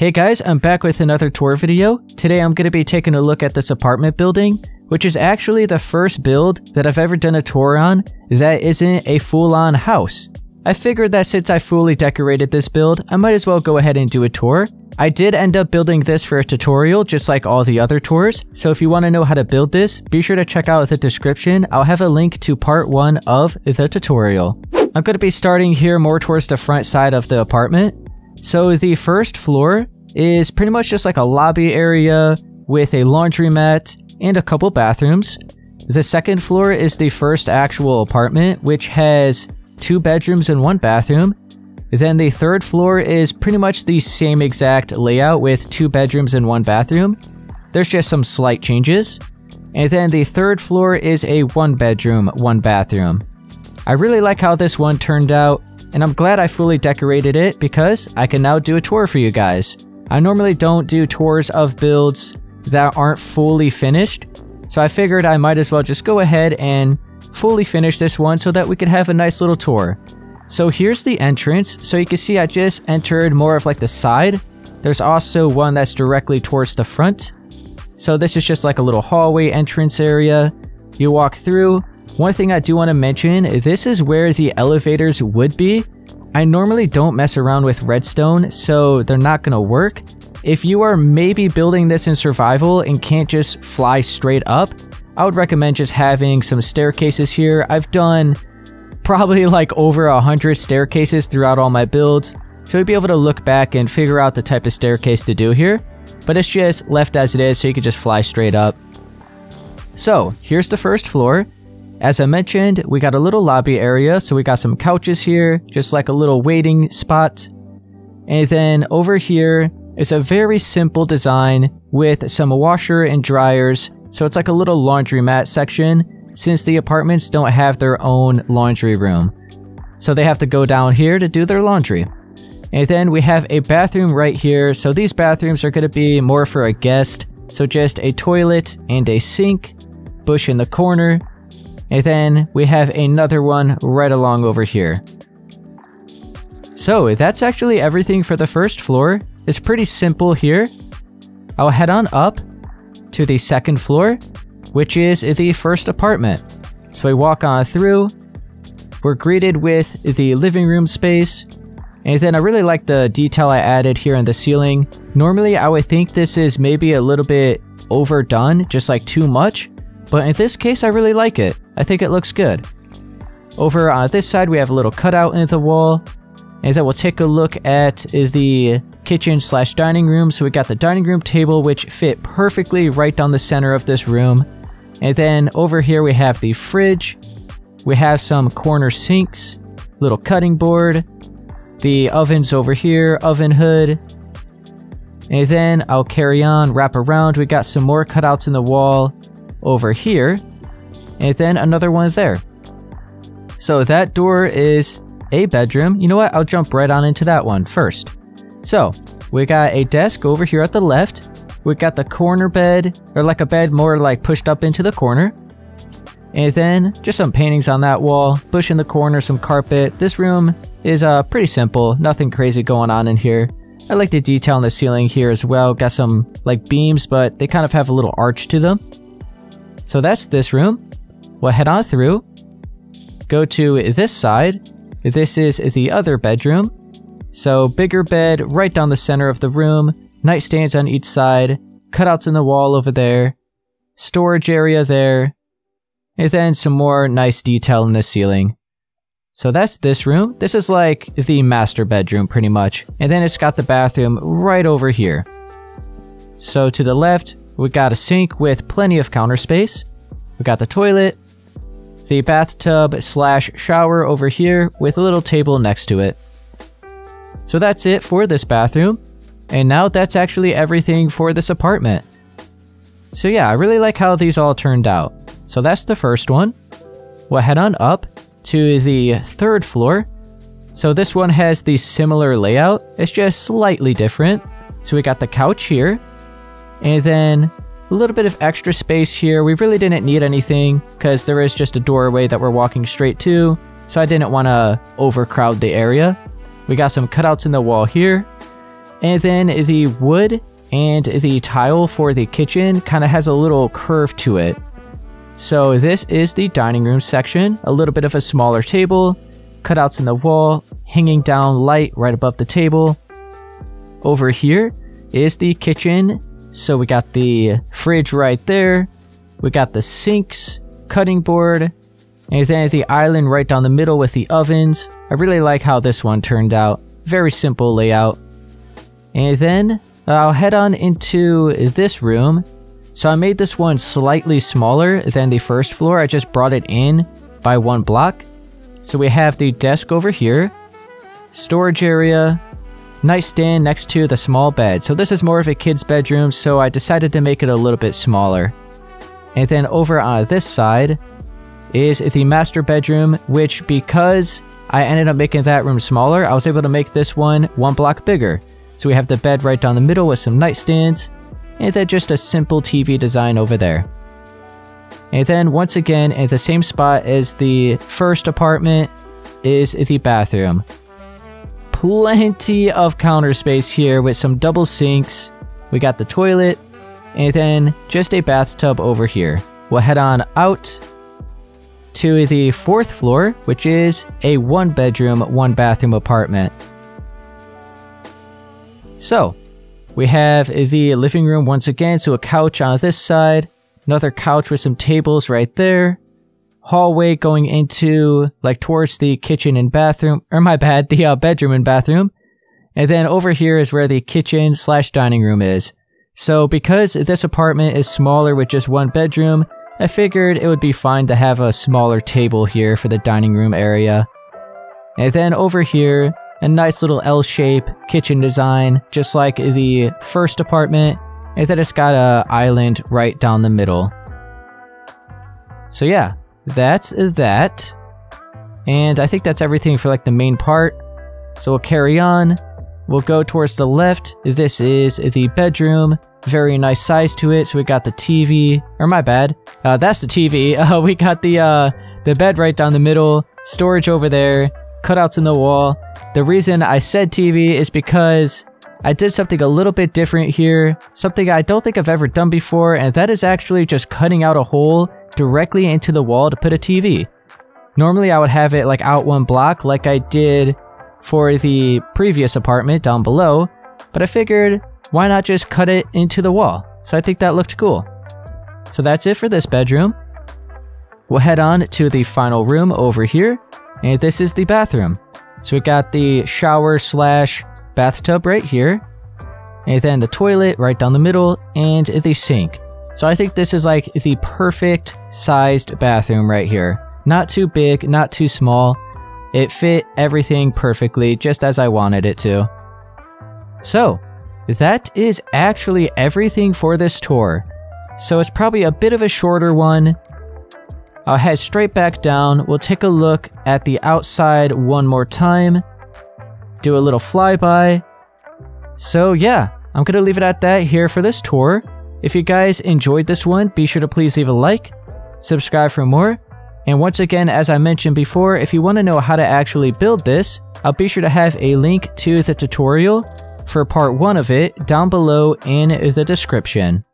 Hey guys, I'm back with another tour video. Today I'm going to be taking a look at this apartment building, which is actually the first build that I've ever done a tour on that isn't a full-on house. I figured that since I fully decorated this build, I might as well go ahead and do a tour. I did end up building this for a tutorial just like all the other tours, so if you want to know how to build this, be sure to check out the description. I'll have a link to part 1 of the tutorial. I'm going to be starting here more towards the front side of the apartment. So the first floor is pretty much just like a lobby area with a laundromat and a couple bathrooms. The second floor is the first actual apartment, which has two bedrooms and one bathroom. Then the third floor is pretty much the same exact layout with two bedrooms and one bathroom. There's just some slight changes. And then the third floor is a one bedroom, one bathroom. I really like how this one turned out and I'm glad I fully decorated it because I can now do a tour for you guys. I normally don't do tours of builds that aren't fully finished, so I figured I might as well just go ahead and fully finish this one so that we could have a nice little tour. So here's the entrance, so you can see I just entered more of like the side. There's also one that's directly towards the front. So this is just like a little hallway entrance area. You walk through, one thing I do want to mention, this is where the elevators would be. I normally don't mess around with redstone, so they're not going to work. If you are maybe building this in survival and can't just fly straight up, I would recommend just having some staircases here. I've done probably like over a hundred staircases throughout all my builds, so you'd be able to look back and figure out the type of staircase to do here. But it's just left as it is, so you can just fly straight up. So, here's the first floor. As I mentioned, we got a little lobby area, so we got some couches here, just like a little waiting spot. And then over here is a very simple design with some washer and dryers, so it's like a little laundromat section, since the apartments don't have their own laundry room. So they have to go down here to do their laundry. And then we have a bathroom right here, so these bathrooms are going to be more for a guest, so just a toilet and a sink, bush in the corner, and then we have another one right along over here. So that's actually everything for the first floor. It's pretty simple here. I'll head on up to the second floor, which is the first apartment. So we walk on through. We're greeted with the living room space. And then I really like the detail I added here in the ceiling. Normally I would think this is maybe a little bit overdone, just like too much. But in this case I really like it. I think it looks good. Over on this side, we have a little cutout in the wall. And then we'll take a look at the kitchen slash dining room. So we got the dining room table, which fit perfectly right down the center of this room. And then over here, we have the fridge. We have some corner sinks, little cutting board, the ovens over here, oven hood. And then I'll carry on, wrap around. We got some more cutouts in the wall over here and then another one there. So that door is a bedroom. You know what? I'll jump right on into that one first. So we got a desk over here at the left. We got the corner bed, or like a bed more like pushed up into the corner. And then just some paintings on that wall, bush in the corner, some carpet. This room is uh, pretty simple, nothing crazy going on in here. I like the detail on the ceiling here as well. Got some like beams, but they kind of have a little arch to them. So that's this room. We'll head on through, go to this side. This is the other bedroom. So bigger bed right down the center of the room, nightstands on each side, cutouts in the wall over there, storage area there, and then some more nice detail in the ceiling. So that's this room. This is like the master bedroom pretty much. And then it's got the bathroom right over here. So to the left, we got a sink with plenty of counter space. We got the toilet, the bathtub slash shower over here with a little table next to it. So that's it for this bathroom. And now that's actually everything for this apartment. So yeah, I really like how these all turned out. So that's the first one. We'll head on up to the third floor. So this one has the similar layout, it's just slightly different. So we got the couch here, and then a little bit of extra space here. We really didn't need anything because there is just a doorway that we're walking straight to. So I didn't want to overcrowd the area. We got some cutouts in the wall here. And then the wood and the tile for the kitchen kind of has a little curve to it. So this is the dining room section, a little bit of a smaller table, cutouts in the wall, hanging down light right above the table. Over here is the kitchen. So we got the fridge right there. We got the sinks, cutting board, and then the island right down the middle with the ovens. I really like how this one turned out. Very simple layout. And then uh, I'll head on into this room. So I made this one slightly smaller than the first floor. I just brought it in by one block. So we have the desk over here, storage area, nightstand next to the small bed. So this is more of a kid's bedroom, so I decided to make it a little bit smaller. And then over on this side is the master bedroom, which because I ended up making that room smaller, I was able to make this one one block bigger. So we have the bed right down the middle with some nightstands, and then just a simple TV design over there. And then once again, at the same spot as the first apartment is the bathroom. Plenty of counter space here with some double sinks. We got the toilet, and then just a bathtub over here. We'll head on out to the fourth floor, which is a one bedroom, one bathroom apartment. So, we have the living room once again, so a couch on this side, another couch with some tables right there, hallway going into, like, towards the kitchen and bathroom, or my bad, the uh, bedroom and bathroom, and then over here is where the kitchen slash dining room is. So because this apartment is smaller with just one bedroom, I figured it would be fine to have a smaller table here for the dining room area. And then over here, a nice little L-shape kitchen design, just like the first apartment, and then it's got a island right down the middle. So yeah, that's that. And I think that's everything for like the main part. So we'll carry on. We'll go towards the left. This is the bedroom. Very nice size to it. So we got the TV, or my bad. Uh, that's the TV. Uh, we got the uh, the bed right down the middle. Storage over there. Cutouts in the wall. The reason I said TV is because I did something a little bit different here. Something I don't think I've ever done before, and that is actually just cutting out a hole directly into the wall to put a TV. Normally I would have it like out one block like I did for the previous apartment down below, but I figured why not just cut it into the wall? So I think that looked cool. So that's it for this bedroom. We'll head on to the final room over here, and this is the bathroom. So we got the shower slash bathtub right here, and then the toilet right down the middle, and the sink. So I think this is like the perfect sized bathroom right here. Not too big, not too small. It fit everything perfectly, just as I wanted it to. So, that is actually everything for this tour. So it's probably a bit of a shorter one. I'll head straight back down. We'll take a look at the outside one more time. Do a little flyby. So yeah, I'm gonna leave it at that here for this tour. If you guys enjoyed this one, be sure to please leave a like, subscribe for more, and once again, as I mentioned before, if you want to know how to actually build this, I'll be sure to have a link to the tutorial for part 1 of it down below in the description.